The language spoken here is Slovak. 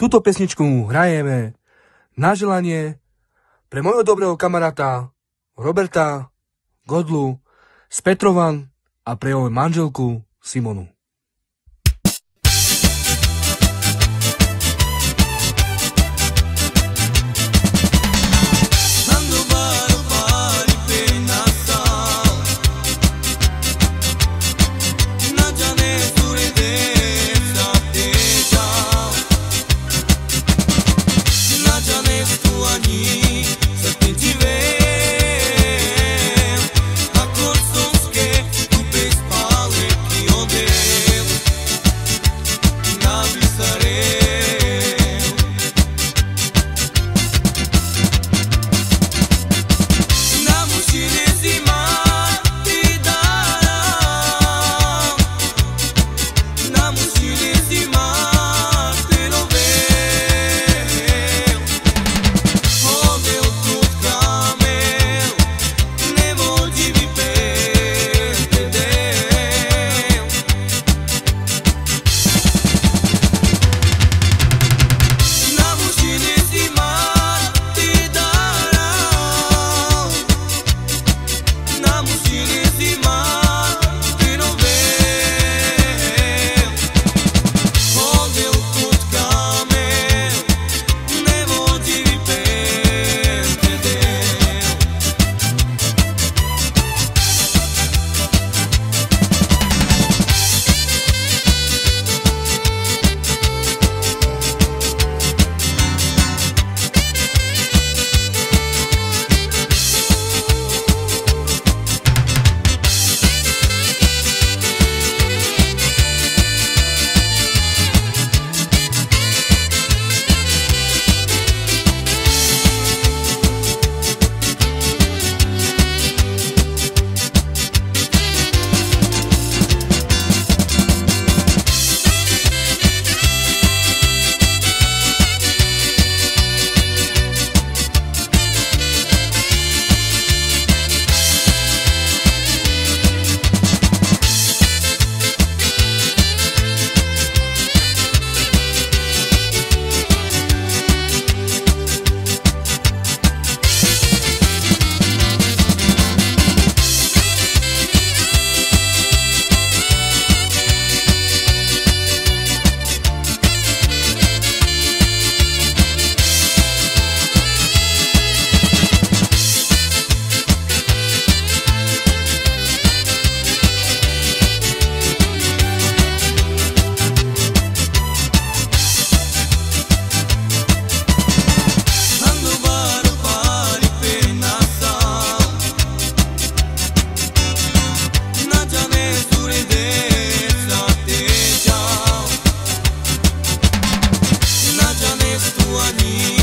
Tuto pesničku hrajeme na želanie pre môjho dobrého kamaráta Roberta Godlu z Petrovan a pre jeho manželku Simonu. 我你。